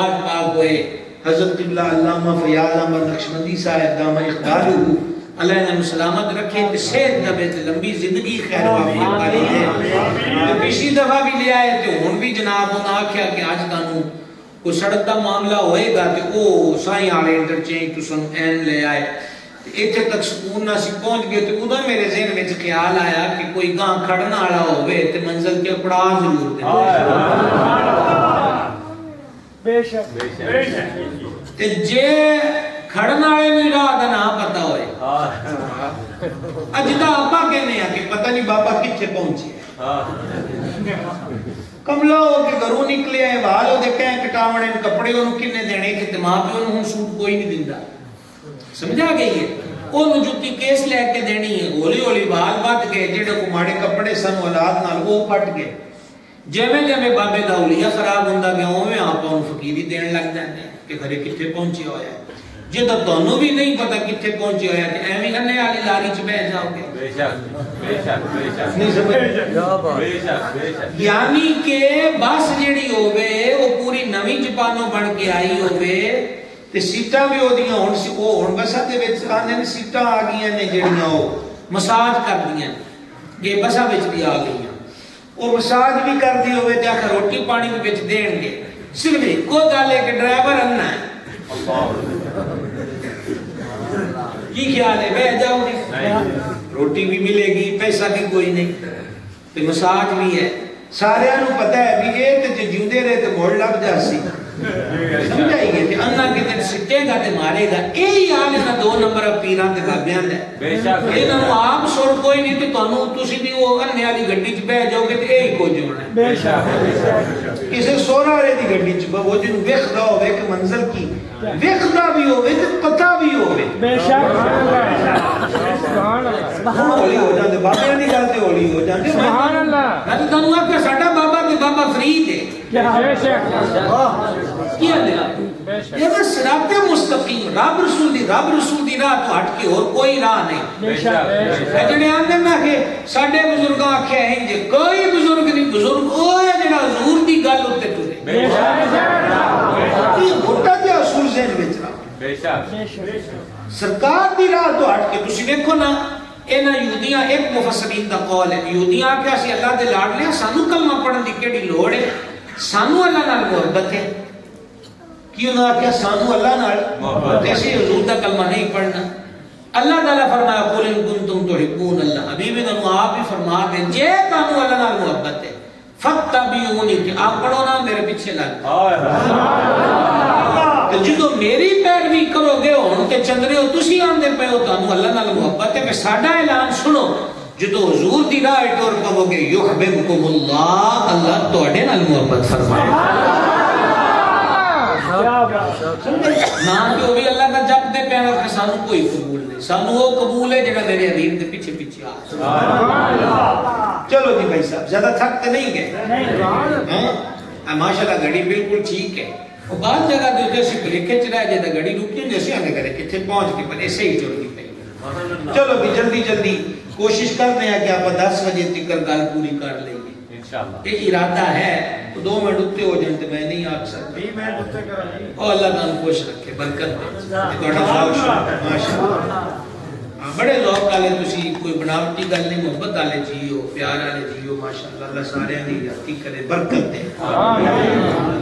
पाक हुए। हज़रत अल्लामा फयाज अहमद नक्शबंदी साहब दामा इकबालहू अल्लाह ने सलामत रखे ते सेहत दबे ते लंबी ज़िंदगी खैर वाली है। पिछली दफ़ा भी ले आए ते हुन भी जनाब उन्हें आख्या कि अज तानू कोई सड़क का मामला होएगा ते ओ साईं वाले इंटरचेंज तुसन एन ले आए। इतने तक सुकून ना सी पहुँच गए तो उदो मेरे जहन में ख्याल आया कि कोई गां खड़न वाला होवे मंजिल के पड़ा ज़रूर ਬੇਸ਼ੱਕ ਬੇਸ਼ੱਕ ਤੇ ਜੇ ਖੜਨ ਵਾਲੇ ਨੂੰ ਰਾਹ ਦਾ ਨਾਮ ਪਤਾ ਹੋਏ ਹਾਂ ਅੱਜ ਤਾਂ ਆਪਾਂ ਕਹਿੰਦੇ ਆ ਕਿ ਪਤਾ ਨਹੀਂ ਬਾਬਾ ਕਿੱਥੇ ਪਹੁੰਚੇ ਹਾਂ ਕਮਲਾ ਉਹ ਕਿ ਘਰੋਂ ਨਿਕਲਿਆ ਹੈ ਵਾਲ ਉਹਦੇ ਕਹਿ ਕਟਾਵਣੇ ਨੂੰ ਕੱਪੜੇ ਉਹਨੂੰ ਕਿੰਨੇ ਦੇਣੇ ਕਿ ਤੇ ਮਾਂ ਪਿਓ ਨੂੰ ਹੁਣ ਸੂਟ ਕੋਈ ਨਹੀਂ ਦਿੰਦਾ ਸਮਝਾ ਗਈ ਹੈ ਉਹਨੂੰ ਜੁੱਤੀ ਕੇਸ ਲੈ ਕੇ ਦੇਣੀ ਹੈ ਹੌਲੀ ਹੌਲੀ ਵਾਲ ਵੱਧ ਗਏ ਜਿਹੜੇ ਕੁਮਾੜੇ ਕੱਪੜੇ ਸਨ ਔਲਾਦ ਨਾਲ ਉਹ ਫਟ ਗਏ जिमें जिमें बबे का उलिया खराब हों आप फकीरी देन लग जाते कि खरे कि पहुँचे हो जो तो तुम्हें भी नहीं पता कि पहुँचे हो एवं कन्ने लारी च बह जाओगे पूरी नवी जपानों बन के आई हो भी हूँ आ गई मसाज कर दी बसा बच भी आ गई वह मसाज भी कर दी हो रोटी पानी भी बेच दे सिर्फ़ इको गल एक ड्राइवर अन्ना है की ख्याल है बह जाओ रोटी भी मिलेगी पैसा भी कोई नहीं मसाज भी है सारे पता है भी ये जूदे रहे तो मुड़ लग जा समझाई गए अन्ना कितने सिटेगा ਹੋਰ ਕੋਈ ਨਹੀਂ ਤੇ ਤੁਹਾਨੂੰ ਤੁਸੀਂ ਵੀ ਉਹ ਅੰਨੇ ਦੀ ਗੱਡੀ 'ਚ ਬਹਿ ਜਾਓਗੇ ਤੇ ਇਹ ਹੀ ਕੁਝ ਹੋਣਾ ਬੇਸ਼ੱਕ ਬੇਸ਼ੱਕ ਕਿਸੇ ਸੋਨਾ ਵਾਲੇ ਦੀ ਗੱਡੀ 'ਚ ਉਹ ਜਿਹਨੂੰ ਵੇਖਦਾ ਹੋਵੇ ਕਿ ਮੰਜ਼ਲ ਕੀ ਵੇਖਦਾ ਵੀ ਹੋਵੇ ਤੇ ਪਤਾ ਵੀ ਹੋਵੇ ਬੇਸ਼ੱਕ ਸੁਭਾਨ ਅੱਲਾਹ ਸੁਭਾਨ ਅੱਲਾਹ ਹੋ ਜਾਂਦੇ ਬਾਬਿਆਂ ਦੀ ਗੱਲ ਤੇ ਹੋਲੀ ਹੋ ਜਾਂਦੇ ਸੁਭਾਨ ਅੱਲਾਹ ਮੈਂ ਤੁਹਾਨੂੰ ਆਖਿਆ ਸਾਡਾ ਬਾਬਾ ਤੇ ਬਾਬਾ ਫਰੀਦ ਹੈ ਬੇਸ਼ੱਕ ਕੀ ਆ ਇਹ ਬਸ ਸਿਰਾਤੇ ਮੁਸਤਕੀਮ ਰੱਬ ਰਸੂਲ ਦੀ ਰੱਬ ਰਸੂਲ ਦੀ ਰਾਹ ਤੋਂ ਹਟ ਕੇ ਹੋਰ ਕੋਈ ਰਾਹ ਨਹੀਂ बेशक ਇਹ ਜਿਹੜੇ ਆਂਦੇ ਨਾ ਕਿ ਸਾਡੇ ਬਜ਼ੁਰਗਾਂ ਆਖਿਆ ਹੈ ਜੇ ਕੋਈ ਬਜ਼ੁਰਗ ਨਹੀਂ ਬਜ਼ੁਰਗ ਉਹ ਹੈ ਜਿਹੜਾ ਹਜ਼ੂਰ ਦੀ ਗੱਲ ਉੱਤੇ ਤੁਰੇ ਇਹ ਮੋਟਾ ਜਿਹਾ ਅਸੂਲ ਜ਼ਹਿਨ ਵਿੱਚ ਰੱਖ बेशक ਸਰਕਾਰ ਦੀ ਰਾਹ ਤੋਂ ਹਟ ਕੇ ਤੁਸੀਂ ਵੇਖੋ ਨਾ ਇਹਨਾਂ ਯਹੂਦੀਆਂ ਇੱਕ ਮੁਫਸਰੀਨ ਦਾ ਕੌਲ ਹੈ ਯਹੂਦੀਆਂ ਆਖਿਆ ਸੀ ਅੱਲਾਹ ਦੇ ਲਾਡਲੇ ਸਾਨੂੰ ਕਲਮਾ ਪੜਨ ਦੀ ਕਿਹੜੀ ਲੋੜ ਹੈ ਸਾਨੂੰ ਅੱਲਾਹ ਨਾਲ ਮੁਹੱਬਤ ਹੈ आख्या सानू अल्लाह जैसे का कलमा नहीं पढ़ना। अल्लाह फरमाया अल्लाह। आप ही फरमा दे जे अल्लाह आप पढ़ो ना मेरे पीछे लग जो। मेरी पैरवी करोगे हूँ तो चंद्रे हो तुम आंदे पे हो तुम अल्लाह मुहब्बत है। कि साडा ऐलान सुनो जो हजूर की राह टोर पवोगे युहबिबकुम अल्लाह अल्लाह तो मुहब्बत फरमाए। ना जो चलो जी ठीक है जगह च रह जाए रुकी पहुँच पर ही जुड़नी चलो जल्दी जल्दी कोशिश करते हैं कि आप 10 बजे तक गल पूरी कर लेंगे इरादा है तो दो मिनट उत्ते हो जाए तो मैं नहीं आख सकता मैं उत्ते करा जी और अल्लाह तुम खुश रखे बरकत दे ये ਤੁਹਾਡਾ ਸ਼ੌਕ ਸ਼ੁਕਰ ਮਾਸ਼ਾਅੱਲਾ ਹਾਂ ਬੜੇ ਲੋਕ ਵਾਲੇ ਤੁਸੀਂ ਕੋਈ ਬਣਾਵਟੀ ਗੱਲ ਨਹੀਂ ਮੁਹੱਬਤ ਵਾਲੇ ਜੀਓ ਪਿਆਰ ਵਾਲੇ ਜੀਓ ਮਾਸ਼ਾਅੱਲਾ ਅੱਲਾਹ ਸਾਰਿਆਂ ਦੀ ਯਾਤੀ ਕਰੇ ਬਰਕਤ ਦੇ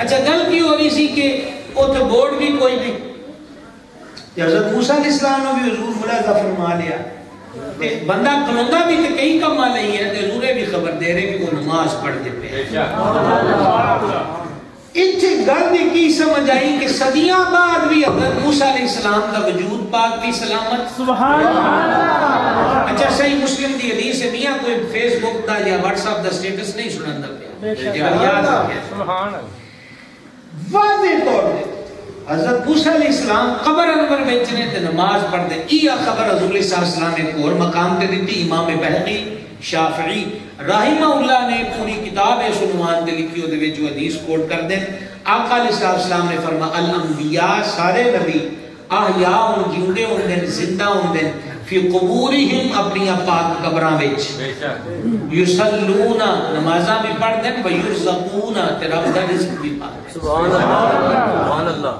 ਅੱਛਾ ਗੱਲ ਕੀ ਹੋ ਰਹੀ ਸੀ ਕਿ ਉੱਥੇ ਬੋਰਡ ਵੀ ਕੋਈ ਨਹੀਂ ਤੇ ਹਜ਼ਰਤ ਮੂਸਾ ਅਲੈਹਿਸਲਾਮ ਨੂੰ ਵੀ ਹਜ਼ੂਰ ਮੁਲਾਜ਼ਾ ਫਰਮਾ बंदा कमा भी ते कई कम नहीं है ते ज़रूर भी खबर दे रहे कि वो नमाज़ पढ़ दे पे इथे गल की समझ आई कि सदियाँ बाद भी हज़रत मूसा अलैहिस्सलाम का वजूद पाक भी सलामत अच्छा सही मुस्लिम दी हदीस है मियाँ कोई फेसबुक दा या WhatsApp दा स्टेटस नहीं सुनांदा पिया सुभान अल्लाह वादे तौर पे हज़रत मूसा इस्लाम कबर अनवर बेचने ते नमाज़ पढ़ते। इया खबर हजूर इस्लाम ने और मकाम ते दी इमाम बहकी शाफी राहिमा ने पूरी किताब इस उनवान ते लिखी ओदे विच हदीस कोट कर देन। आका इस्लाम ने फरमा अल अंबिया सारे नबी आहया उन जिंदे होंदे ज़िंदा होंदे फ़ी कबूरिहिम अपनी पाक कब्रां विच। बेशक। युसल्लूना नमाज़ा भी पढ़दे व युरज़कूना ते रब दा रिस्क भी पाते सुभान अल्लाह सुभान अल्लाह।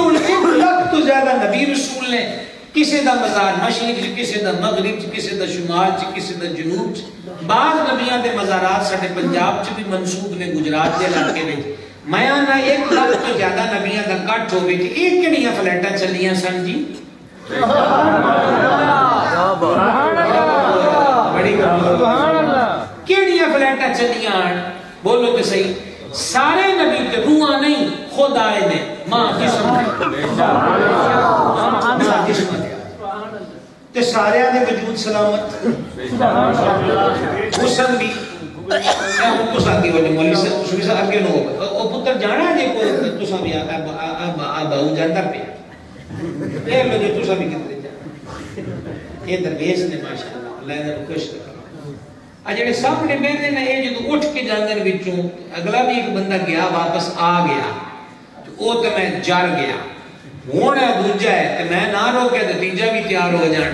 ਨਬੀ ਰਸੂਲ ਨੇ ਕਿਸੇ ਦਾ ਮਜ਼ਾਰ ਮਸ਼ਰਿਕ ਚ ਕਿਸੇ ਦਾ ਮਗਰਿਬ ਚ ਕਿਸੇ ਦਾ ਸ਼ੁਮਾਲ ਚ ਕਿਸੇ ਦਾ ਜਨੂਬ ਚ ਬਾਜ਼ ਨਬੀਆਂ ਦੇ ਮਜ਼ਾਰਾਤ ਸਾਡੇ ਪੰਜਾਬ ਚ ਵੀ ਮਨਸੂਬ ਨੇ ਗੁਜਰਾਤ ਦੇ ਇਲਾਕੇ ਵਿੱਚ ਮੈਂ ਨਾ ਇੱਕ ਲੱਖ ਤੋਂ ਜ਼ਿਆਦਾ ਨਬੀਆਂ ਦਾ ਇਕੱਠ ਹੋਵੇ ਤੇ ਇਹ ਕਿਹੜੀਆਂ ਫਲੈਟਾਂ ਚੱਲੀਆਂ ਸਨ ਜੀ क्या बात ਬੜੀ ਗੱਲ ਕਿਹੜੀਆਂ ਫਲੈਟਾਂ ਚੱਲੀਆਂ ਹਨ ਬੋਲੋ ਤੇ ਸਹੀ ਸਾਰੇ ਨਬੀ ਤੇ ਰੂਹਾਂ ਨਹੀਂ ਖੁਦ ਆਏ ਨੇ ਮਾਂ ਜਿਸਮ ਮਾਂ ਜਿਸਮ ਦੇ ਤੇ ਸਾਰਿਆਂ ਦੇ ਵਜੂਦ ਸਲਾਮਤ ਹੁਸਨ ਵੀ ਮੈਂ ਹੁਣ ਤੁਸਾਂ ਅੱਗੇ ਵੱਡੇ ਮੌਲੀ ਸਾਹਿਬ ਸੁਣੀ ਸਾਹਿਬ ਅੱਗੇ ਨੂੰ ਉਹ ਪੁੱਤਰ ਜਾਣਾ ਜੇ ਕੋਈ ਤੁਸਾਂ ਵੀ ਆ ਆ ਬਾਉ ਜਾਂਦਾ ਪਿਆ ਇਹ ਲੋ ਜੇ ਤੁਸਾਂ ਵੀ ਕਿਤੇ ਜਾਣਾ ਇਹ ਦਰਵੇਸ਼ ਨੇ ਮਾਸ਼ਾਅੱਲਾ ਅੱਲਾਹ ਇਹਨਾਂ ਨੂੰ ਖੁਸ਼ ਰੱਖੇ ਆ ਜਿਹੜੇ ਸਾਹਮਣੇ ਬਹਿੰਦੇ ਨੇ ਇਹ ਜਦੋਂ ਉੱਠ ਕੇ ਜਾਂਦੇ ਨੇ ਵਿੱਚੋਂ ਅਗਲਾ ਵੀ ਇੱਕ ਬੰਦਾ ਗਿਆ ਵਾਪਸ ਆ ਗਿਆ ਤੇ ਉਹ ਤੇ ਮੈਂ ਜਰ ਗਿਆ होना दूजा है तो मैं ना रोकया तो तीजा भी तैयार हो जाए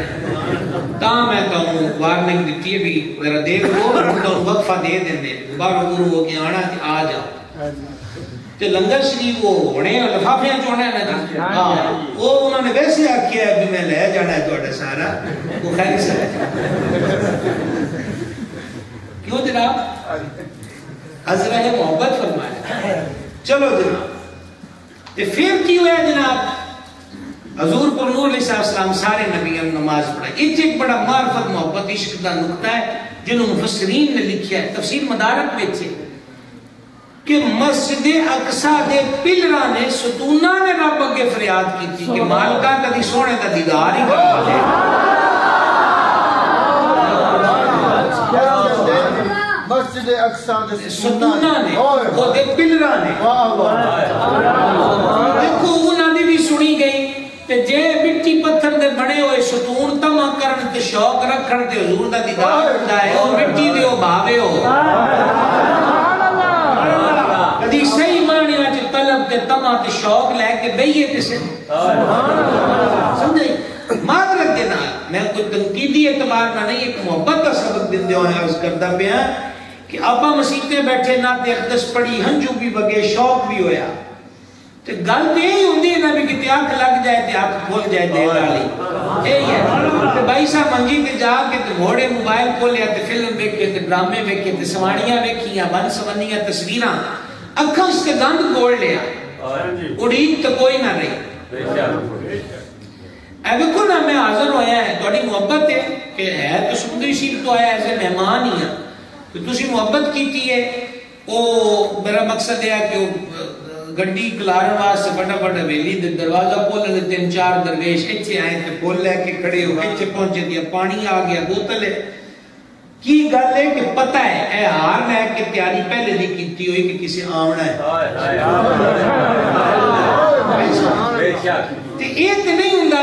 ता मैं तू वार्निंग दी है भी मेरा देख लो तो वक्फा दे दें बाहरों गुरु हो के आना आ जाओ। लंगर शरीफ वो होने लफाफिया चोना हाँ। वैसे आख्या भी मैं लै जाना है सारा। वो खैर क्यों जनाब? हजरा मोहब्बत फरमाया चलो जनाब। ते फिर की हुआ जनाब? हजूर को नूर अलैहिस्सलाम सारे नबी नमाज़ पढ़ाई। इस एक बड़ा मार्फत मोहब्बत इश्क का नुकता है जिन्होंने मुफसरीन ने लिखा है तफसीर मदारक है कि मस्जिद अक्सा दे पिलरा ने सतूना ने रब अगे फरियाद की मालिका कि मालका कभी सोने का दीदार ही करवा मस्जिद अक्सा दे सुन्ना ने ओदे पिलरा ने वाह वाह देखो उन्हां दी भी सुनी गई ते जे मिट्टी पत्थर दे बने होए सतून तमा करन ते शौक रखन ते हुजूर दा दीदार हुंदा है ओ मिट्टी दे ओ भावे हो कदी सही माने तलब ते तमा ते शौक लेके बेइए ते मैं कोई तनकीदी एतबार ना नहीं एक मोहब्बत का सबक दिंदे होया अर्ज़ करदा कि आप मसीते बैठे ना ते अकदस पढ़ी हंजू भी बगे शौक भी होया। ते गल ते यही होंगी ना भी कि अख लग जाए तो अख खोल जाए देर वाली यही है। तो भाई साहब मंगी के जा के तो घोड़े मोबाइल खोलिया तो फ़िल्म वेखे तो ड्रामे वेखे तो सवाणियाँ वेखिया बन सवनियाँ तस्वीर। अखा उसके दंद खोल लिया। उड़ीक तो कोई ना रही। देखो ना मैं हाजिर होया है मुहब्बत है कि है तो सुंदरी शील तो आया एज ए मेहमान ही है। ਤੇ ਤੁਸੀਂ ਮੁਹੱਬਤ ਕੀਤੀ ਹੈ ਉਹ ਮੇਰਾ ਮਕਸਦ ਹੈ ਕਿ ਉਹ ਅ, ਗੱਡੀ ਖਲਾਰਨ ਵਾਸਤੇ ਫਟਾਫਟ ਹਵੇਲੀ ਦੇ ਦਰਵਾਜ਼ਾ ਖੋਲ੍ਹਣ ਦੇ ਤਿੰਨ ਚਾਰ ਦਰਵੇਸ਼ ਇੱਥੇ ਆਏ ਤੇ ਫੁੱਲ ਲੈ ਕੇ ਖੜੇ ਹੋ ਇੱਥੇ ਪਹੁੰਚੇ ਦੀ ਪਾਣੀ ਆ ਗਿਆ ਬੋਤਲ ਹੈ ਕੀ ਗੱਲ ਹੈ ਕਿ ਪਤਾ ਹੈ ਇਹ ਹਾਰ ਮੈਂ ਕਿ ਤਿਆਰੀ ਪਹਿਲੇ ਦੀ ਕੀਤੀ ਹੋਈ ਕਿ ਕਿਸੇ ਆਉਣਾ ਹੈ ਤੇ ਇਹ ਤੇ ਨਹੀਂ ਹੁੰਦਾ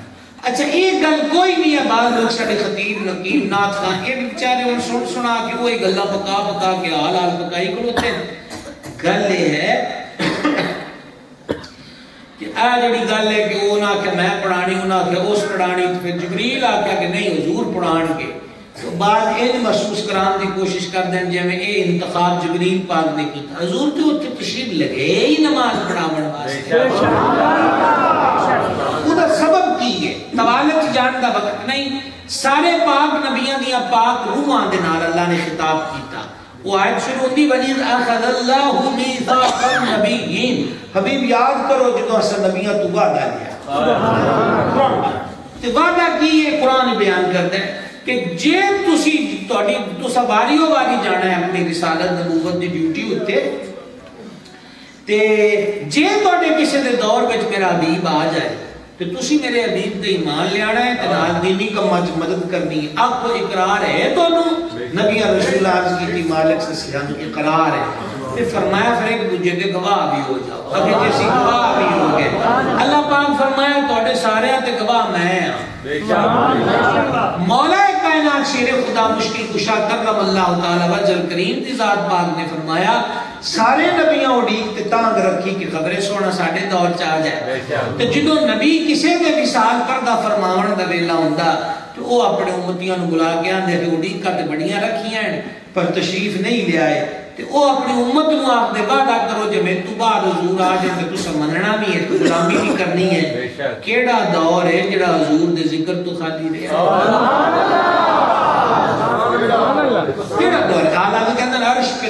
अच्छा एक गल कोई नहीं है, बाद लोग साडे खतीब नकीब नाथ खान ये बेचारे हुन सुन सुना के वही गल्ला पका पका के हाल हाल पकाई खड़ोते। गल ये है कि आ जड़ी गल है कि वो ना आखे मैं पढ़ानी उन्हें आखे उस पढ़ानी तो फिर जबरील आख्या कि नहीं, हजूर पढ़ान के तो बाद महसूस कराने की कोशिश कर दें जिवें ये इंतखाब जबरील पाक ने किया हजूर तो उत्थे तशरीफ़ लगे ही नमाज़ पढ़ावन वास्ते। ਉਹਦਾ ਸਬਬ ਕੀ ਹੈ ਤਵਾਲਤ ਜਾਣ ਦਾ ਵਕਤ ਨਹੀਂ ਸਾਰੇ ਪਾਕ ਨਬੀਆਂ ਦੀਆਂ ਪਾਕ ਰੂਹਾਂ ਦੇ ਨਾਲ ਅੱਲਾ ਨੇ ਖਿਤਾਬ ਕੀਤਾ वो आयत शुरू होती वजी अखदल्लाहु मीसाकन नबिय्यीन हबीब याद करो ਜਦੋਂ ਅਸਾਂ ਨਬੀਆਂ ਤੋਂ ਵਾਅਦਾ ਲਿਆ ਤੇ ਵਾਅਦਾ ਕੀ ਇਹ ਕੁਰਾਨ ਬਿਆਨ ਕਰਦਾ ਹੈ ਕਿ ਜੇ ਤੁਸੀਂ ਤੁਹਾਡੀ ਤੁਸੀਂ ਵਾਰੀਓ ਵਾਰੀ ਜਾਣਾ ਹੈ ਆਪਣੀ ਰਿਸਾਲਤ ਨਬੂਵਤ ਦੀ ਡਿਊਟੀ ਉੱਤੇ ਤੇ ਜੇ ਤੁਹਾਡੇ ਕਿਸੇ ਦੇ ਦੌਰ ਵਿੱਚ ਮੇਰਾ ਹਬੀਬ ਆ ਜਾਏ ਤੇ ਤੁਸੀਂ ਮੇਰੇ ਹਬੀਬ ਤੇ ਈਮਾਨ ਲਿਆਣਾ ਹੈ ਤੇ ਨਾਲ ਦੀਨੀ ਕੰਮਾਂ 'ਚ ਮਦਦ ਕਰਨੀ ਹੈ ਆਖੋ ਇਕਰਾਰ ਹੈ ਤੁਹਾਨੂੰ ਨਬੀਆਂ ਰਸੂਲਾਂ ਅਰਜ਼ ਕੀਤੀ ਮਾਲਕ ਸੇ ਸਿਆਨ ਇਕਰਾਰ ਹੈ ਤੇ ਫਰਮਾਇਆ ਫਿਰ ਇੱਕ ਦੂਜੇ ਦੇ ਗਵਾਹ ਵੀ ਹੋ ਜਾਓ ਅਗੇ ਜੇ ਅਸੀਂ ਗਵਾਹ ਵੀ ਹੋ ਗਏ ਅੱਲਾਹ ਪਾਕ ਫਰਮਾਇਆ ਤੁਹਾਡੇ ਸਾਰਿਆਂ ਤੇ ਗਵਾਹ ਮੈਂ ਆ मौला कायनात शेर खुदा मुश्किल कुशा करम अल्लाह ताला वजल करीम दी जात पाक ने फरमाया ਸਾਰੇ ਨਬੀਆਂ ਉਡੀਕ ਤੇ ਤਾਂਗ ਰੱਖੀ ਕਿ ਖਬਰੇ ਸੋਣਾ ਸਾਡੇ ਦੌਰ ਚ ਆ ਜਾਏ ਤੇ ਜਦੋਂ ਨਬੀ ਕਿਸੇ ਦੇ ਵਿਸਾਲ ਪਰਦਾ ਫਰਮਾਉਣ ਦਾ ਵੇਲਾ ਹੁੰਦਾ ਤੇ ਉਹ ਆਪਣੇ ਉਮਤੀਆਂ ਨੂੰ ਬੁਲਾ ਕੇ ਆਂਦੇ ਤੇ ਉਡੀਕਾਂ ਤੇ ਬੜੀਆਂ ਰੱਖੀਆਂ ਪਰ ਤਸ਼ਰੀਫ ਨਹੀਂ ਲਿਆਏ ਤੇ ਉਹ ਆਪਣੀ ਉਮਤ ਨੂੰ ਆਪ ਦੇ ਵਾਅਦਾ ਕਰੋ ਜੇ ਮੈਂ ਤੂੰ ਬਾਅਦ ਹਜ਼ੂਰ ਆ ਜੇ ਤੇ ਤੁਸੀਂ ਮੰਨਣਾ ਵੀ ਹੈ ਤੂੰ ਗੁਲਾਮੀ ਵੀ ਕਰਨੀ ਹੈ ਕਿਹੜਾ ਦੌਰ ਹੈ ਜਿਹੜਾ ਹਜ਼ੂਰ ਦੇ ਜ਼ਿਕਰ ਤੋਂ ਖਾਲੀ ਰਿਹਾ ਸੁਭਾਨ ਅੱਲਾਹ ਸੁਭਾਨ ਅੱਲਾਹ ਕਿਹੜਾ ਦੌਰ ਆਲਾ ਕਹਿੰਦਾ ਅਰਸ਼ ਤੇ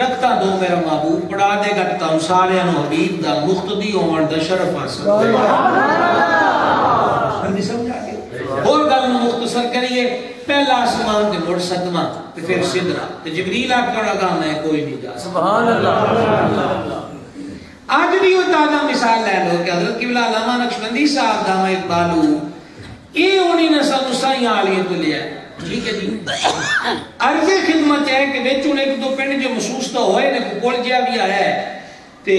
रखता दो मेरा महबूब पढ़ा देगा तुम सारे हबीब का मुख्तदी होने का शरफ हासिल। समझा के? और गल मुख्तसर करिए पहला आसमान ते मुड़ सदमा ते फिर सिदरा। ते जिब्रील आकण लगा मैं कोई नहीं जा सुभान अल्लाह आज भी वो ताज़ा मिसाल ले लो कि हज़रत किबला लामा नक्शबंदी साहब दामा इकबालू ये उन्हीं ने सानू साईं तो लिया है ਠੀਕ ਹੈ ਜੀ ਅਰਜ਼ੇ ਖਿਦਮਤ ਹੈ ਕਿ ਵਿੱਚ ਹੁਣ ਇੱਕ ਦੋ ਪਿੰਡ ਜੋ ਮਹਿਸੂਸ ਤਾਂ ਹੋਏ ਨੇ ਕੋਈ ਕੋਲ ਜਿਹਾ ਵੀ ਆਇਆ ਹੈ ਤੇ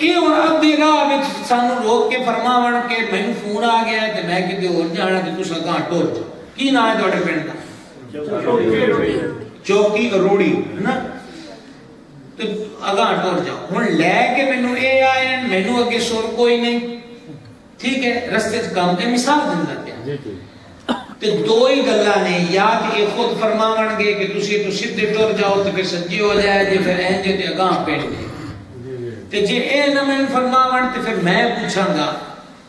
ਇਹ ਹੁਣ ਅੱਧੇ ਰਾਹ ਵਿੱਚ ਸਾਨੂੰ ਰੋਕ ਕੇ ਫਰਮਾਵਣ ਕਿ ਮੈਨੂੰ ਫੋਨ ਆ ਗਿਆ ਹੈ ਤੇ ਮੈਂ ਕਿਤੇ ਹੋਰ ਜਾਣਾ ਤੇ ਤੁਸੀਂ ਅਗਾਂਹ ਟੁਰ ਜਾਓ ਕੀ ਨਾਂ ਹੈ ਤੁਹਾਡੇ ਪਿੰਡ ਦਾ ਚੌਕੀ ਅਰੋੜੀ ਹੈ ਨਾ ਤੇ ਅਗਾਂ ਟੁਰ ਜਾ ਹੁਣ ਲੈ ਕੇ ਮੈਨੂੰ ਇਹ ਆਏ ਨੇ, ਮੈਨੂੰ ਅੱਗੇ ਸੁਰ ਕੋਈ ਨਹੀਂ ਠੀਕ ਹੈ ਰਸਤੇ 'ਚ ਕੰਮ ਤੇ ਮਿਸਾਲ ਦਿੰਦਾ ਪਿਆ ਤੇ ਦੋ ਹੀ ਗੱਲਾਂ ਨੇ ਜਾਂ ਤੇ ਇਹ ਖੁਦ ਫਰਮਾਵਣਗੇ ਕਿ ਤੁਸੀਂ ਤੋਂ ਸਿੱਧੇ ਟੁਰ ਜਾਓ ਤੇ ਫਿਰ ਸੱਜੇ ਹੋ ਜਾਏ ਜੇ ਫਿਰ ਇੰਜ ਤੇ ਅਗਾਂ ਪਿੰਡ ਦੇ ਤੇ ਜੇ ਇਹ ਨਾ ਮੈਨੂੰ ਫਰਮਾਵਣ ਤੇ ਫਿਰ ਮੈਂ ਪੁੱਛਾਂਗਾ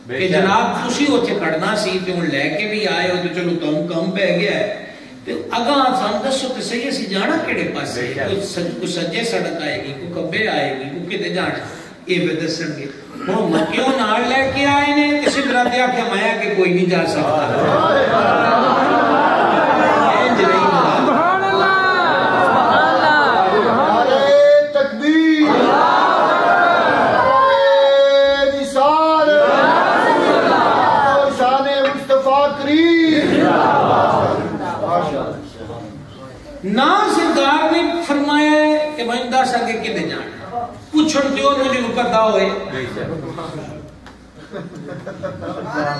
ਕਿ ਬੇਸ਼ੱਕ। ਜਨਾਬ ਤੁਸੀਂ ਉੱਥੇ ਖੜਨਾ ਸੀ ਤੇ ਹੁਣ ਲੈ ਕੇ ਵੀ ਆਏ ਹੋ ਤੇ ਚਲੋ ਤੁਹਾਨੂੰ ਕੰਮ ਪੈ ਗਿਆ ਹੈ। ਤੇ ਅਗਾਂ ਸਾਨੂੰ ਦੱਸੋ ਤੇ ਸਹੀ ਅਸੀਂ ਜਾਣਾ ਕਿਹੜੇ ਪਾਸੇ ਬੇਸ਼ੱਕ। ਕੋਈ ਸੱਜ- ਕੋਈ ਸੱਜੇ ਸੜਕ ਆਏਗੀ ਕੋਈ ਖੱਬੇ ਆਏਗੀ ਕੋਈ ਕਿਤੇ ਜਾਣਾ ਇਹ ਵੀ ਦੱਸਣਗੇ ਹੁਣ ਮੱਕਿਓ ਨਾਲ ਲੈ ਕੇ ਆਏ ਨੇ ਤੇ ਸਿਧਰਾ ਤੇ ਆਖਿਆ ਮੈਂ ਆ ਕਿ ਕੋਈ ਨਹੀਂ ਜਾ ਸਕਦਾ और मुझे वो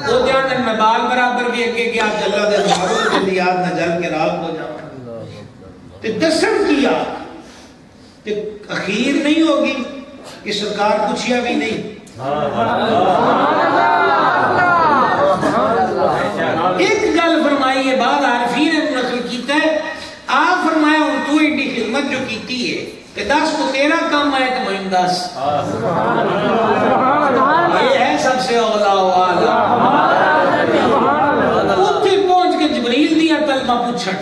तो ध्यान मैं बाल बराबर भी आप अल्लाह दे याद तो जल के रात हो जाओ। ते दसन ते अखीर नहीं होगी कि सरकार पूछिया भी नहीं। एक गल फरमाई है बाद आरफी ने नकल किया आप फरमाया तू एडी खिदमत जो की है ਤੇ ਦੱਸ ਕੋ ਤੇਰਾ ਕੰਮ ਹੈ ਤੇ ਮੈਨੂੰ ਦੱਸ ਇਹ ਹੈ सबसे औला वाला ਉੱਥੇ ਪਹੁੰਚ ਕੇ ਜਬਰੀਲ ਦੀਆਂ ਤਲਬਾਂ ਪੁੱਛਣ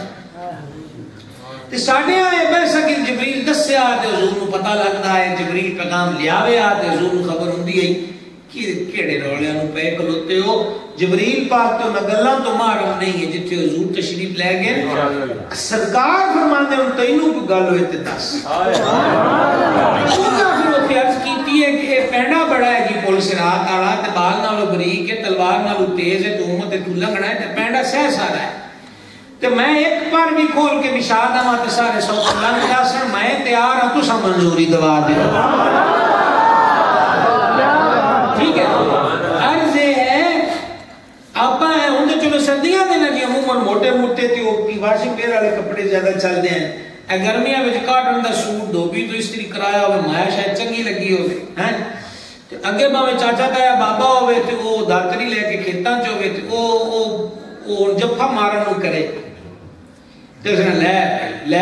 ਤੇ ਸਾਡੇ ਆਏ ਬੈਸਾ ਕਿ ਜਬਰੀਲ ਦੱਸਿਆ ਤੇ ਹਜ਼ੂਰ ਨੂੰ ਪਤਾ ਲੱਗਦਾ ਹੈ ਜਬਰੀਲ ਪੈਗਾਮ ਲਿਆਵੇ ਆ ਤੇ ਹਜ਼ੂਰ ਨੂੰ ਖਬਰ ਹੁੰਦੀ ਹੈ ਕਿ ਕਿਹੜੇ ਰੌਲਿਆਂ ਨੂੰ ਪਏ ਖਲੋਤੇ ਹੋ ਜਬਰੀਲ ਪਾਕ ਤੋਂ ਨਾ ਗੱਲਾਂ ਤੋਂ ਮਾਰਮ ਨਹੀਂ ਹੈ ਜਿੱਥੇ ਹਜ਼ੂਰ ਤਸ਼ਰੀਫ ਲੈ ਗਏ ਸਰਕਾਰ ਫਰਮਾਉਂਦੇ ਹੁਣ ਤੈਨੂੰ ਕੋਈ ਗੱਲ ਹੋਏ ਤੇ ਦੱਸ ਉਹਨਾਂ ਫਿਰ ਉੱਥੇ ਅਰਜ਼ ਕੀਤੀ ਹੈ ਕਿ ਇਹ ਪੈਂਡਾ ਬੜਾ ਹੈ ਜੀ ਪੁਲਿਸ ਰਾਤ ਵਾਲਾ ਤੇ ਬਾਲ ਨਾਲੋਂ ਬਰੀਕ ਹੈ ਤਲਵਾਰ ਨਾਲੋਂ ਤੇਜ਼ ਹੈ ਤੇ ਉਮਤ ਤੇ ਤੂੰ ਲੰਘਣਾ ਹੈ ਤੇ ਪੈਂਡਾ ਸਹਿ ਸਾਰਾ ਹੈ ਤੇ ਮੈਂ ਇੱਕ ਪਰ ਵੀ ਖੋਲ ਕੇ ਵਿਛਾ ਦਵਾਂ ਤੇ ਸਾਰੇ ਸੌ ਲੰਘ ਜਾਸਣ ਮੈਂ ਤਿਆਰ ਹਾਂ ਤੁਸੀਂ ਮਨਜ਼ੂਰੀ ਦਵਾ ਦਿਓ ठीक है। अर्ज़ है, आपा है उनके चलो सर्दियों के लगी, अमूमन मोटे मोटे तो वाशिंग वेयर वाले कपड़े ज़्यादा चलते हैं। गर्मिया में काटन का सूट धोबी तो इसी कराया हो माया शायद चंकी लगी हो? तो अगे भावे चाचा ताया बाबा ਤਾਇਆ ਬਾਬਾ ਹੋਵੇ ਤੇ ਉਹ ਦਾਤਰੀ ਲੈ ਕੇ ਖੇਤਾਂ 'ਚ ਹੋਵੇ ਤੇ ਉਹ ਉਹ ਉਹ ਜੱਫਾ ਮਾਰਨ ਨੂੰ ਕਰੇ ਤੇ ਉਸਨੇ ਲੈ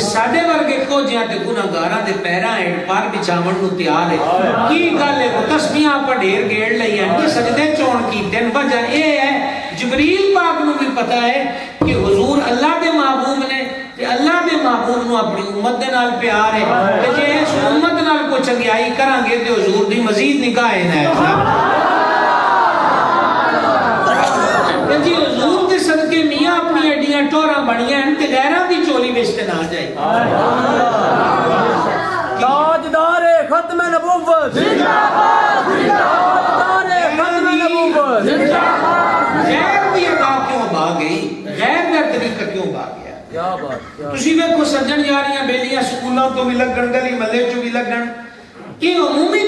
ਸਾਡੇ ਵਰਗੇ ਕੋ ਜਿਹਾ ਤੇ ਗੁਨਾਹਗਾਰਾਂ ਦੇ ਪੈਰਾਂ ਹੇਠ ਪਰ ਵਿਛਾਵਣ ਨੂੰ ਤਿਆਰ ਹੈ ਕੀ ਗੱਲ ਹੈ ਉਹ ਤਸਬੀਹਾਂ ਆਪਾਂ ਢੇਰ ਗੇੜ ਲਈਆਂ ਇਹ ਸਜਦੇ ਚੋਣ ਕੀਤੇ ਨੇ ਵਜ੍ਹਾ ਇਹ ਹੈ ਜਬਰੀਲ ਪਾਕ ਨੂੰ ਵੀ ਪਤਾ ਹੈ ਕਿ ਹਜ਼ੂਰ ਅੱਲਾਹ ਦੇ ਮਾਹਬੂਬ ਨੇ ਤੇ ਅੱਲਾਹ ਦੇ ਮਾਹਬੂਬ ਨੂੰ ਆਪਣੀ ਉਮਤ ਦੇ ਨਾਲ ਪਿਆਰ ਹੈ ਤੇ ਜੇ ਇਸ ਉਮਤ ਨਾਲ ਕੋਈ ਚੰਗਿਆਈ ਕਰਾਂਗੇ ਤੇ ਹਜ਼ੂਰ ਦੀ ਮਜ਼ੀਦ ਨਿਗਾਹ ਹੈ ਨਾ ਦੇ ਸਦਕੇ ਮੀਆਂ ਆਪਣੀ ਐਡੀਆਂ ਟੋਰਾਂ ਬਣੀਆਂ ਹਨ ਤੇ ਗੈਰਾਂ ਦੀ ਚੋਲੀ ਵਿੱਚ ਤੇ ਨਾ ਜਾਏ ताजदार खत्म नबूवत जिंदाबाद जिंदाबाद खत्म नबूवत ਗੈਰ ਦੀ ਅਦਾ ਕਿਉਂ ਭਾ ਗਈ ਗੈਰ ਦਾ ਤਰੀਕਾ ਕਿਉਂ ਭਾ ਗਿਆ क्या बात क्या ਤੁਸੀਂ ਵੇਖੋ ਸੱਜਣ ਯਾਰੀਆਂ ਬੇਲੀਆਂ ਸਕੂਲਾਂ ਤੋਂ ਵੀ ਲੱਗਣ ਗਲੀ ਮੱਲੇ ਚੋਂ ਵੀ ਲੱਗਣ ਇਹ ਉਮੂਮੀ ਤੌਰ ਤੇ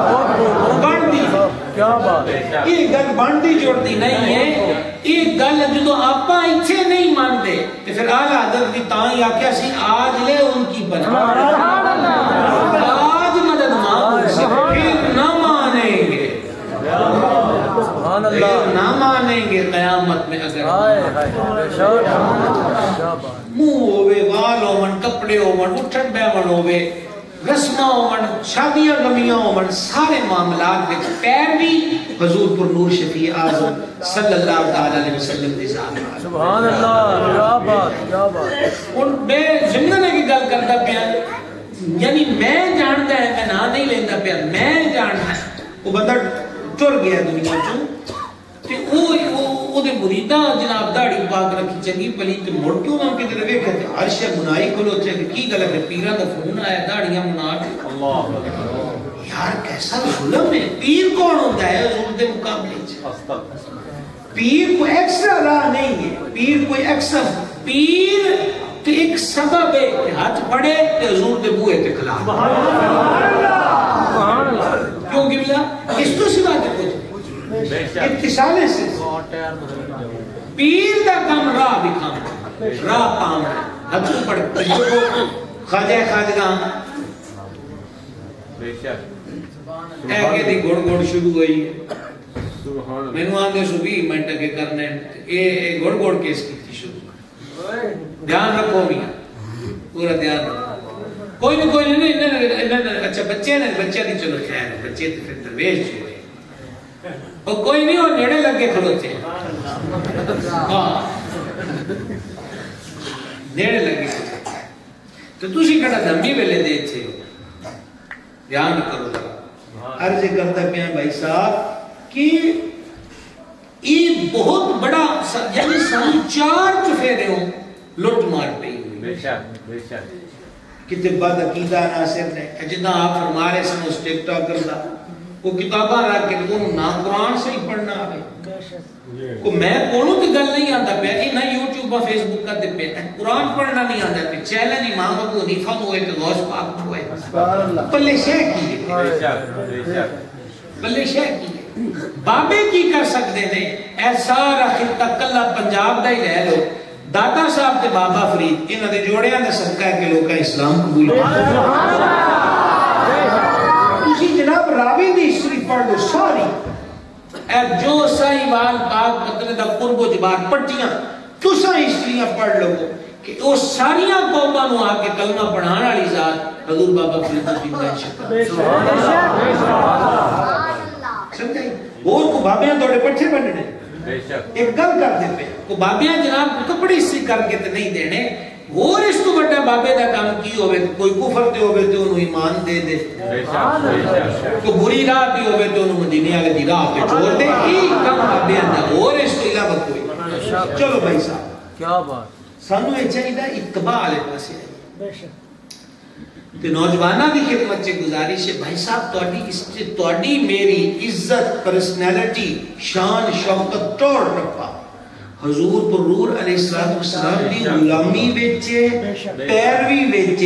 ਇਹ ਗੱਲ ਬਣਦੀ ਜੁੜਦੀ ਨਹੀਂ ਹੈ ਇਹ ਗੱਲ ਜਦੋਂ ਆਪਾਂ ਇੱਥੇ ਨਹੀਂ ਮੰਨਦੇ ਤੇ ਫਿਰ ਆਲਾ ਹਜ਼ਰਤ ਦੀ ਤਾਂ ਹੀ ਆਖਿਆ ਸੀ ਆਜ ਲੈ ਉਨਕੀ ਬਨਾ आज मदद मांगो से फिर न मानेंगे सुभान फिर अल्लाह न मानेंगे कयामत में अगर हाय हाय बेशक क्या बात ਮੂੰਹ ਹੋਵੇ ਵਾਲ ਹੋਵਣ रस्म होवन शादियाँ लंबियाँ होवन सारे मामलात में पैरवी हजूर पर नूर शफी आज़म सल्लल्लाहु अलैहि वसल्लम दी जात सुभान अल्लाह क्या बात क्या बात। उन मैं ज़िंदगी की गल करता पिया यानी मैं जानता है मैं ना नहीं लेता पिया मैं जानता वो बंदा टुर गया दुनिया चों। ਕਿ ਮੁਰੀਦਾਂ ਜਨਾਬ ਦਾੜੀ ਪਾਕ ਰੱਖੀ ਚੰਗੀ ਭਲੀ ਤੇ ਮੁੜ ਤੂੰ ਨਾ ਕਿਤੇ ਵੇਖੇ ਤੇ ਹਰ ਸ਼ੇ ਬੁਨਾਈ ਕੋਲੋਂ ਚੇ ਕੀ ਗੱਲ ਹੈ ਪੀਰਾਂ ਦਾ ਫੋਨ ਆਇਆ ਦਾੜੀਆਂ ਮਨਾ ਕੇ ਅੱਲਾਹ ਅਕਬਰ ਯਾਰ ਕੈਸਾ ਜ਼ੁਲਮ ਹੈ ਪੀਰ ਕੌਣ ਹੁੰਦਾ ਹੈ ਹਜ਼ੂਰ ਦੇ ਮੁਕਾਬਲੇ ਚ ਪੀਰ ਕੋਈ ਐਕਸਟਰਾ ਰਾਹ ਨਹੀਂ ਹੈ ਪੀਰ ਕੋਈ ਐਕਸਟਰਾ ਪੀਰ ਤੇ ਇੱਕ ਸਬਬ ਹੈ ਕਿ ਹੱਥ ਫੜੇ ਤੇ ਹਜ਼ੂਰ ਦੇ ਬੂਹੇ ਤੇ ਖਲਾ ਸੁਭਾਨ ਅੱਲਾਹ ਸੁਭਾਨ ਅੱਲਾਹ ਕਿਉਂ ਕਿਬਲਾ ਇਸ ਤੋਂ इत्तिसाल से पीर काम राह दिखाना राह खाजा खाजगा के दी गुड़ गुड़ शुरू हुई है मैनू आंदे सु 20 मिनट अगे करने ए ए गुड़ गुड़ केस की शुरू ध्यान रखो कोई अच्छा बच्चे ने बच्चे नहीं है, बच्चे तो है और कोई नहीं और नेड़े लग गए खलोचे हाँ। नेड़े लग तो धम्मी वेले दे छे ध्यान करो अर्ज़ करता पिया भाई साहब कि ये बहुत बड़ा यानी चार हो लुट मार बेशक बेशक। कितने अकीदा ना सिर ने जिदा आप फरमा रहे सन उस टिकटॉकर का वो किताबा रख के तो ना कुरान से ही। पढ़ना आवे को मैं कोनो ते गल नहीं आता पे ए ना YouTube और Facebook का दिपे कुरान पढ़ना नहीं आता पे चैलेंज इमाम अबू हनीफा को एक गौस पाक हुए सुभान अल्लाह। पल्ले शेख की बेशक पल्ले शेख की बाबे की कर सकते ने ऐसा सारा तक कल्ला पंजाब दा ही रह लो। दादा साहब ते बाबा फरीद इन दे जोड़ियाँ दे सबका के लोग का इस्लाम कबूल सुभान अल्लाह। उसी जनाब रावी ने हिस्ट्री पढ़ लो सारी। जो साहिवाल पाक मतलब दा कुर्बो जबार पट्टियाँ तुसा हिस्ट्रियाँ पढ़ लो कि वो सारियाँ कौमां नु आके कलमा पढ़ाने वाली जात बाबा फरीदुद्दीन का शक्ल बेशक बेशक को बाबियाँ तोड़े पट्ठे बनने बेशक। एक गल करते पे को बाबियाँ जनाब कपड़े सी करके ते नहीं देने ਹੋਰ ਇਸ ਤੋਂ ਵੱਡਾ ਬਾਬੇ ਦਾ ਕੰਮ ਕੀ ਹੋਵੇ ਕੋਈ ਕੁਫਰ ਤੇ ਹੋਵੇ ਤੇ ਉਹਨੂੰ ਇਮਾਨ ਦੇ ਦੇ ਕੋਈ ਬੁਰੀ ਰਾਹ ਤੇ ਹੋਵੇ ਤੇ ਉਹਨੂੰ ਮਦੀਨੇ ਵਾਲੇ ਦੀ ਰਾਹ ਤੇ ਛੋੜ ਦੇ ਇਹ ਕੰਮ ਬਾਬੇ ਦਾ ਹੋਰ ਇਸ ਤੋਂ ਇਲਾਵਾ ਕੋਈ ਚਲੋ ਭਾਈ ਸਾਹਿਬ ਕੀ ਬਾਤ ਸਾਨੂੰ ਇਹ ਚਾਹੀਦਾ ਇਤਬਾ ਵਾਲੇ ਪਾਸੇ ਤੇ ਨੌਜਵਾਨਾਂ ਦੀ ਖਿਦਮਤ 'ਚ ਗੁਜ਼ਾਰਿਸ਼ ਹੈ ਭਾਈ ਸਾਹਿਬ ਤੁਹਾਡੀ ਇਸ ਤੇ ਤੁਹਾਡੀ ਮੇਰੀ ਇੱਜ਼ਤ ਪਰਸਨੈਲਿਟੀ ਸ਼ਾਨ ਸ਼ੌਕਤ ਤੋੜ ਰੱਖਾ ਹਜ਼ੂਰ ਪਰੂਰ ਅਲੈਹਿਸਸਲਾਮ ਦੀ ਗੁਲਾਮੀ ਵਿੱਚ ਪੈਰਵੀ ਵਿੱਚ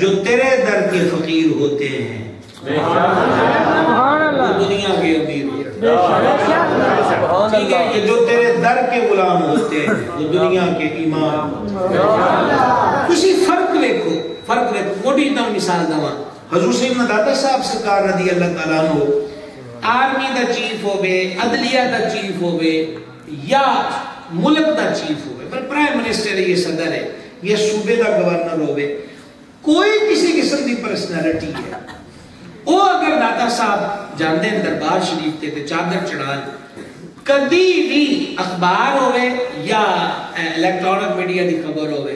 ਜੋ तेरे दर के फकीर होते हैं वो दुनिया के अमीर होते हैं सुभान ठीक है अल्लाह ये जो तेरे दर के गुलाम होते हैं वो दुनिया के इमाम ਤੁਸੀਂ ਫਰਕ ਵੇਖੋ ਫਰਕ ਵੇਖੋ ਮੋਟੀ ਤਾਂ ਮਿਸਾਲ ਦਵਾਂ ਹਜ਼ੂਰ ਸਿੰਘ ਨਦਾਤਾ ਸਾਹਿਬ ਸਰਕਾਰ ਰਦੀ ਅੱਲਾਹ ਤਾਲਾ ਨੂੰ ਆਰਮੀ ਦਾ ਚੀਫ ਹੋਵੇ ਅਦਲੀਆ ਦਾ ਚੀਫ ਹੋਵੇ मुल्क का चीफ हो प्राइम मिनिस्टर है ये सदर है ये सूबे का गवर्नर होवे कोई किसी किस्म की पर्सनैलिटी है। वो अगर दाता साहब जाते हैं दरबार शरीफ ते, तो चादर चढ़ा कभी भी अखबार हो या इलैक्ट्रॉनिक मीडिया की खबर हो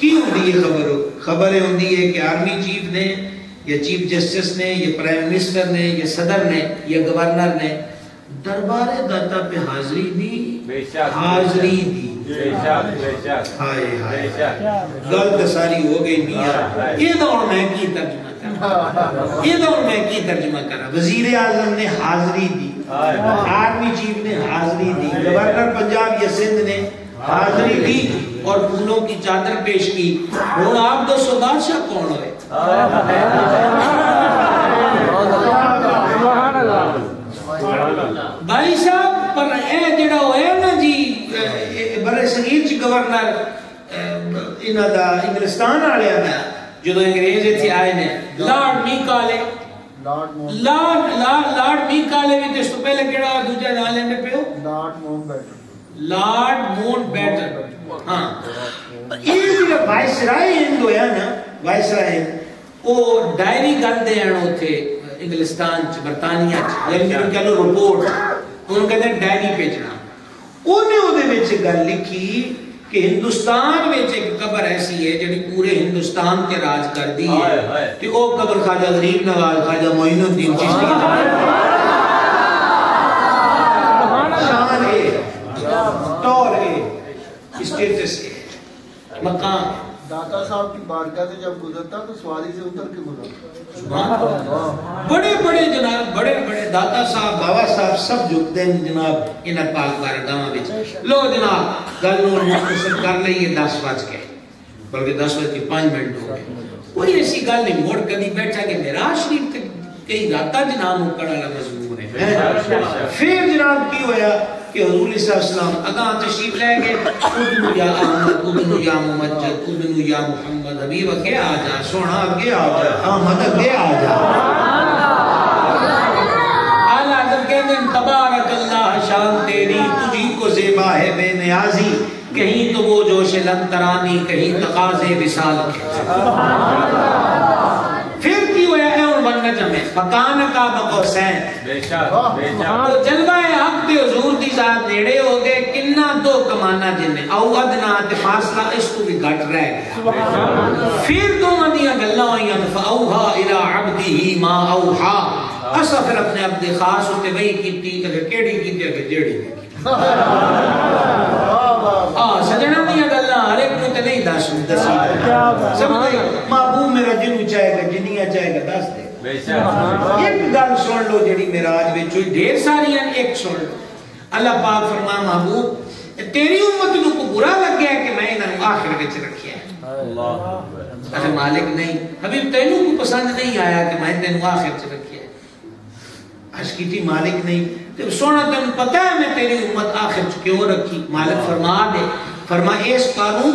की है खबर? खबर होंगी है कि आर्मी चीफ ने या चीफ जस्टिस ने या प्राइम मिनिस्टर ने या सदर ने या गवर्नर ने दरबार दाता पे हाजिरी दी हाजरी दी। गलत तो सारी हो गई मियाँ ये दौर मैं की तर्जमा करा? ये दौर मैं की तर्जमा करा? वज़ीर आज़म ने हाजरी दी। आर्मी चीफ ने हाजरी दी। गवर्नर पंजाब या सिंध ने हाजरी दी और फूलों की चादर पेश की। हूँ आप दो सुबादशाह कौन हो भाई साहब पर ਇਹ ਜਿਹੜਾ ਹੋਇਆ ਨਾ ਜੀ ਅਹ, ਇਹ ਬਰੇ ਸਗੀਰ ਚ ਗਵਰਨਰ ਅਹ, ਇਹਨਾਂ ਦਾ ਇੰਗਲਿਸਤਾਨ ਵਾਲਿਆਂ ਦਾ ਜਦੋਂ ਅੰਗਰੇਜ਼ ਇੱਥੇ ਆਏ ਨੇ Lord Macaulay Lord Mohan Lord ਲਾ- ਲਾਰਡ ਮੀਕਾਲੇ ਵੀ ਤੇ ਇਸ ਤੋਂ ਪਹਿਲੇ ਕਿਹੜਾ ਦੂਜਾ ਨਾਂ ਲੈਂਦੇ ਪਿਓ lord Mountbatten lord Mountbatten ਹਾਂ ਇਹ ਜਿਹੜਾ ਵਾਇਸਰਾਏ ਹਿੰਦ ਹੋਇਆ ਨਾ ਵਾਇਸਰਾਏ ਉਹ ਡਾਇਰੀ ਕਰਦੇ ਹਨ ਉੱਥੇ ਇੰਗਲਿਸਤਾਨ ਚ ਬਰਤਾਨੀਆ ਚ ਜਾਂ ਜਿਹਨੂੰ ਕਹਿੰਦੇ ਰਿਪੋਰਟ उन्होंने डायरी भेजना। गल लिखी कि हिंदुस्तान में एक कबर ऐसी है जी पूरे हिंदुस्तान के राज कर दी है तो वह कबर खाजा गरीब नवाज़ खाजा मोइनुद्दीन चिश्ती मकान है। दाता साहब की बारगाह से जब गुजरता तो सवारी से उतर के गुजरता। हाँ। बड़े बड़े जनाब बड़े बड़े दाता साहब बाबा साहब सब झुकते हैं जनाब इन पाक बारगाह लो जनाब गल मुख्तसर कर लीए दस बज के। बल्कि दस बज के पाँच मिनट हो गए। कोई ऐसी गल नहीं मुड़ कभी बैठा के मेरा शरीफ कई दाता जनाब मुकड़ा मजबूर है। फिर जनाब की होया कि अगा तशरीफ़ ले गए। या अहमद या या हबीब आ जा, सोना आ जा अहमद आ जा। अल्लाह शान तेरी, तुझी को जेबा है बेनियाजी। कहीं तो वो जोश लंतरानी कहीं तकाजे विसाल के मकान का बकोस है। तो जलवा हक के हजूर की जात ने हो गए किन्ना दो कमाना जिन्हें। औगद ना ते फासला भी घट रह फिर दोनों दिया गल होइयाँ तो औहा असा फिर अपने अब्दे खास वही अगर केड़ी अगर जेड़ी चाहेगा जिनिया चाहेगा दस दे। एक गल सुन लो जी मेराज में ढेर सारिया एक सुन लो। अल्लाह पाक फरमा महबूब तेरी उम्मत को बुरा लगे कि मैं इन्होंने आखिर में रखिया अरे मालिक नहीं हबीब तेन को पसंद नहीं आया कि मैं तेन आखिर च रखिया हज की मालिक नहीं। तो सोना तेन पता है मैं तेरी उम्मत आखिर क्यों रखी मालिक फरमा दे फरमा इस कानून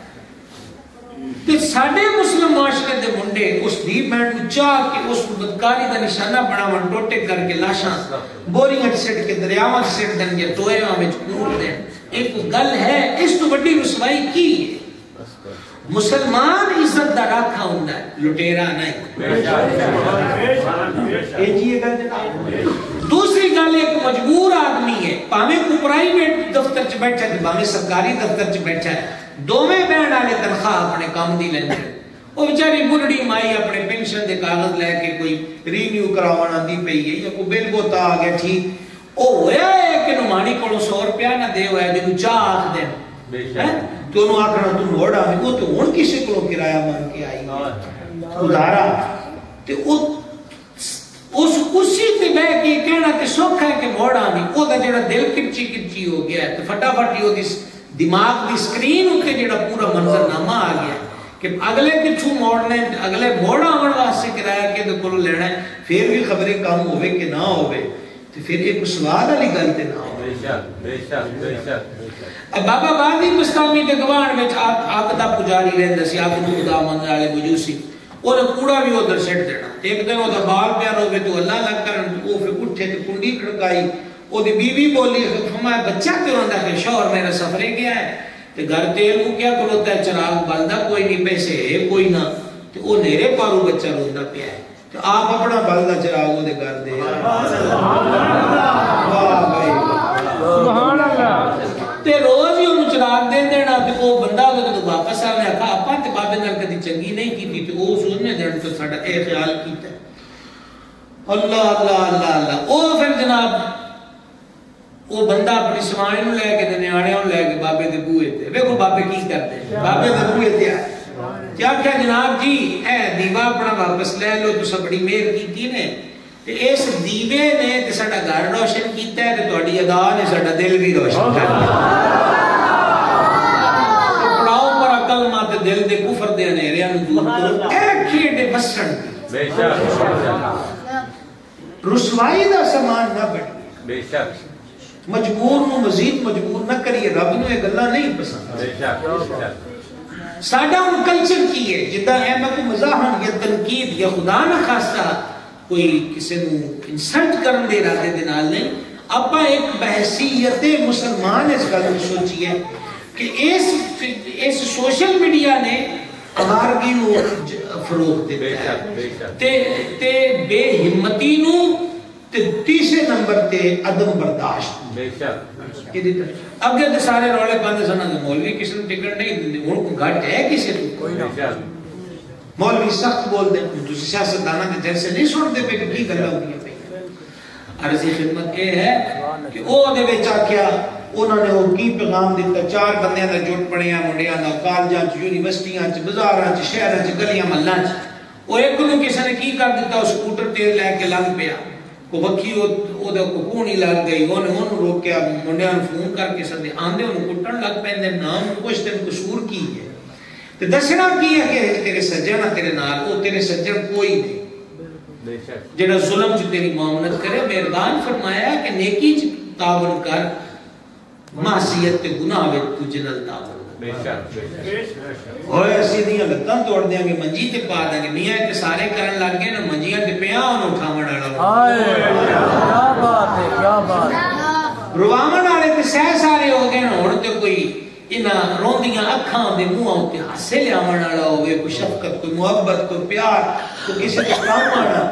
ਤੇ ਸਾਡੇ ਮੁਸਲਮ ਮਾਸ਼ਰੇ ਦੇ ਮੁੰਡੇ ਉਸ ਧੀ ਭੈਣ ਨੂੰ ਚਾਹ ਕੇ ਉਸ ਨੂੰ ਬਦਕਾਰੀ ਦਾ ਨਿਸ਼ਾਨਾ ਬਣਾਉਣ ਟੋਟੇ ਕਰਕੇ ਲਾਸ਼ਾਂ ਬੋਰੀਆਂ 'ਚ ਸਿੱਟ ਕੇ ਦਰਿਆਵਾਂ 'ਚ ਸਿੱਟ ਦੇਣਗੇ ਟੋਇਆਂ ਵਿੱਚ ਕੂੜ ਦੇਣ ਇਹ ਕੋਈ ਗੱਲ ਹੈ ਇਸ ਤੋਂ ਵੱਡੀ ਰਸਵਾਈ ਕੀ ਹੈ ਮੁਸਲਮਾਨ ਇੱਜ਼ਤ ਦਾ ਰਾਖਾ ਹੁੰਦਾ ਹੈ ਲੁਟੇਰਾ एक मजबूर आदमी है। भावे प्राइवेट दफ्तर च बैठा है भावे सरकारी दफ्तर च बैठा है। दोवे बहन आए तनखा अपने काम की लेंगे वह बेचारी बुढ़ी माई अपने पेंशन के कागज़ लैके कोई रीन्यू करा आती पी है या कोई बिल बोता आ गया ठीक। माणी को सौ रुपया ना दे चाह आख दे तो तो उस उसी से बह के कहना कि सुख है कि घोड़ा नहीं। ओदा दिल किरची किरची हो गया है तो फटाफट ही ओदी दिमाग की स्क्रीन उत्ते जो पूरा मंजरनामा आ गया कि अगले पिछू मोड़ने अगले मोड़ आवन वास्ते किराया के तो कोलो लेना है फिर भी खबरें कम होवे कि ना होवे तो फिर एक सवाल वाली गल तो ना बाबा बादी मस्तामी गवाण पुजारी रहंदा सी आकतू खुदा मन कूड़ा भी उधर देना। एक दिन ओदा बाल प्यार हो गए तो अल्लाह लग कर तो उठे तो कुंडी खड़काई। ओदी बीवी बोली फरमाया बच्चा क्यों रोंदा है? शौहर मेरा सफरे गया है। ते घर तेल को क्या खलोता है? चिराग बलदा कोई नहीं पैसे है कोई ना। ते ओ नेरे पारू बच्चा रोंदा पिया है। तो आप अपना बलदा चिराग ओदे घर दे। रोज ही ओनु चिराग दे देना ते ओ बंदा ਸਾਡਾ ਇਹ ਖਿਆਲ ਕੀਤਾ ਅੱਲਾ ਅੱਲਾ ਅੱਲਾ ਅੱਲਾ ਉਹ ਫਿਰ ਜਨਾਬ ਉਹ ਬੰਦਾ ਆਪਣੀ ਸਮਾਨ ਨੂੰ ਲੈ ਕੇ ਤੇ ਨਿਆਣਿਆਂ ਨੂੰ ਲੈ ਕੇ ਬਾਬੇ ਦੇ ਬੂਹੇ ਤੇ ਵੇਖੋ ਬਾਬੇ ਕੀ ਕਰਦੇ ਬਾਬੇ ਦੇ ਬੂਹੇ ਤੇ ਆਏ ਤੇ ਆਖਿਆ ਜਨਾਬ ਜੀ ਇਹ ਦੀਵਾ ਆਪਣਾ ਵਾਪਸ ਲੈ ਲਓ ਤੁਸੀਂ ਬੜੀ ਮਿਹਰ ਕੀਤੀ ਨੇ ਤੇ ਇਸ ਦੀਵੇ ਨੇ ਤੇ ਸਾਡਾ ਘਰ ਰੋਸ਼ਨ ਕੀਤਾ ਹੈ ਤੇ ਤੁਹਾਡੀ ਅਦਾ ਨੇ ਸਾਡਾ ਦਿਲ ਵੀ ਰੋਸ਼ਨ ਕਰ ਦਿੱਤਾ ਤੇ ਪੜਾਓ ਪਰ ਅਕਲ ਮਾ ਤੇ ਦਿਲ ਦੇ ਕੁਫਰ ਦੇ ਹਨੇਰਿਆਂ ਨੂੰ ਦੂਰ ਕਰੋ ਇਹ ਖੇਡ ਵਸਣ ਦੀ बेशक बेशक ਰਸਵਾਈ ਦਾ ਸਮਾਨ ਨਾ ਬਣੇ बेशक ਮਜਬੂਰ ਨੂੰ ਮਜ਼ੀਦ ਮਜਬੂਰ ਨਾ ਕਰੀਏ ਰੱਬ ਨੂੰ ਇਹ ਗੱਲਾਂ ਨਹੀਂ ਪਸੰਦ बेशक बेशक ਸਾਡਾ ਹੁਣ ਕਲਚਰ ਕੀ ਹੈ ਜਿੱਦਾਂ ਇਹ ਮੈਂ ਕੋਈ ਮਜ਼ਾਹਨ ਜਾਂ ਤਨਕੀਦ ਜਾਂ ਖੁਦਾ ਨਾ ਖਾਸਤਾ ਕੋਈ ਕਿਸੇ ਨੂੰ ਇਨਸਲਟ ਕਰਨ ਦੇ ਇਰਾਦੇ ਦੇ ਨਾਲ ਨਹੀਂ ਆਪਾਂ ਇੱਕ ਬਹਿਸੀਅਤ ਮੁਸਲਮਾਨ ਇਸ ਗੱਲ ਨੂੰ ਸੋਚੀਏ ਕਿ ਇਸ ਇਸ ਸੋਸ਼ਲ ਮੀਡੀਆ ਨੇ ਮਾਰਗੀ ਉਹ ਫਰੋਖ ਦਿੱਤਾ ਤੇ ਤੇ ਬੇਹਿੰਮਤੀ ਨੂੰ ਤੇ ਤੀਸਰੇ ਨੰਬਰ ਤੇ ਅਦਮ ਬਰਦਾਸ਼ਤ ਬੇਸ਼ੱਕ ਕਿਹਦੇ ਤੇ ਅੱਗੇ ਤੇ ਸਾਰੇ ਰੌਲੇ ਪਾਉਂਦੇ ਸਨ ਦੇ ਮੌਲਵੀ ਕਿਸੇ ਨੂੰ ਟਿਕਣ ਨਹੀਂ ਦਿੰਦੇ ਹੁਣ ਘਟ ਹੈ ਕਿਸੇ ਨੂੰ ਕੋਈ ਨਾ ਮੌਲਵੀ ਸਖਤ ਬੋਲਦੇ ਤੁਸੀਂ ਸਿਆਸਤਦਾਨਾਂ ਦੇ ਜੈਸੇ ਨਹੀਂ ਸੁਣਦੇ ਪਏ ਕੀ ਗੱਲਾਂ ਹੁੰਦੀਆਂ ਪਈਆਂ ਅਰਜ਼ੀ ਖਿਦਮਤ ਇਹ ਹੈ ਕਿ ਉਹ ਦੇ ਵਿੱਚ ਆਖਿਆ उन्होंने वो की पैगाम दिता चार बंद जुट बने मुंडिया का कॉलेजा यूनिवर्सिटिया च शहर च गलिया महल च। वो एक किसी ने की कर दिता स्कूटर तेल लैके लंघ पिया को वखी कूनी लग गई उन्होंने रोकया मुंडिया फ़ोन करके सद आंदे कुटन लग पे नाम पुछते कसूर की है? तो दसना की है कि तेरे सज्जन तेरे नाल? तेरे सज्जन कोई नहीं जरा जुलम च मामनत करे मेहरबान फरमाया कि नेकी चावन कर ਮਾਸੀਅਤ ਤੇ ਗੁਨਾਹ ਵਿੱਚ ਤੂੰ ਜਲਲ ਤਾ ਬੇਸ਼ੱਕ ਓਏ ਅਸੀਂ ਦੀਆਂ ਲੱਤਾਂ ਤੋੜ ਦੇਾਂਗੇ ਮੰਜੀ ਤੇ ਪਾ ਦੇਾਂਗੇ ਮੀਆਂ ਤੇ ਸਾਰੇ ਕਰਨ ਲੱਗ ਗਏ ਨਾ ਮੰਜੀਆਂ ਤੇ ਪਿਆ ਉਹਨੂੰ ਉਠਾਵਣ ਵਾਲਾ ਹਾਏ ਕੀ ਬਾਤ ਹੈ ਕੀ ਬਾਤ ਹੈ ਰਵਾਵਣ ਵਾਲੇ ਤੇ ਸਹਿ ਸਾਰੇ ਹੋ ਗਏ ਹੁਣ ਤੇ ਕੋਈ ਇਹਨਾਂ ਰੋਂਦੀਆਂ ਅੱਖਾਂ ਦੇ ਮੂੰਹਾਂ ਉੱਤੇ ਹਾਸੇ ਲਿਆਉਣ ਵਾਲਾ ਹੋਵੇ ਕੋਈ ਸ਼ਫਕਤ ਕੋਈ ਮੁਹੱਬਤ ਕੋਈ ਪਿਆਰ ਕੋਈ ਕਿਸੇ ਦਾ ਕੰਮ ਆਣਾ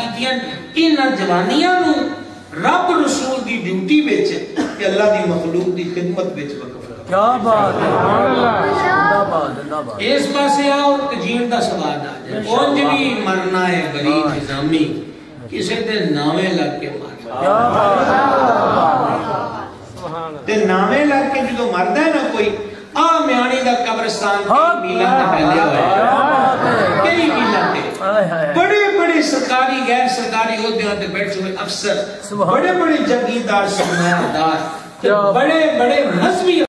ਕੀਤੀਆਂ ਇਹਨਾਂ ਜਵਾਨੀਆਂ ਨੂੰ ਰੱਬ ਰਸੂਲ ਦੀ ਡਿਊਟੀ ਵਿੱਚ ਤੇ ਅੱਲਾ ਦੀ ਮਖਲੂਕ ਦੀ ਖਿਦਮਤ ਵਿੱਚ ਵਕਫ ਕਰੋ ਕੀ ਬਾਤ ਹੈ ਜਿੰਦਾਬਾਦ ਜਿੰਦਾਬਾਦ ਇਸ ਪਾਸੇ ਆਓ ਤੇ ਜੀਣ ਦਾ ਸਵਾਦ ਆ ਜਾਏ ਉਂਝ ਵੀ ਮਰਨਾ ਹੈ ਬਰੀ ਨਿਜ਼ਾਮੀ ਕਿਸੇ ਦੇ ਨਾਵੇਂ ਲੱਗ ਕੇ ਮਰ ਕੀ ਬਾਤ ਤੇ ਨਾਵੇਂ ਲੱਗ ਕੇ ਜਦੋਂ ਮਰਦਾ ਹੈ ਨਾ ਕੋਈ ਆ ਮਿਆਣੀ ਦਾ ਕਬਰਸਤਾਨ ਹਾਂ ਕਈ ਮੀਲਾਂ ਤੇ ਫੈਲਿਆ ਹੋਇਆ ਕੀ ਬਾਤ ਹੈ ਹੈ ਕਈ ਮੀਲਾਂ ਤੇ ਹਾਏ ਹਾਏ ਬੜੇ सरकारी गैर सरकारी बैठे हुए अफसर बड़े बड़े जगीरदार सरमायादार बड़े बड़े मजहबी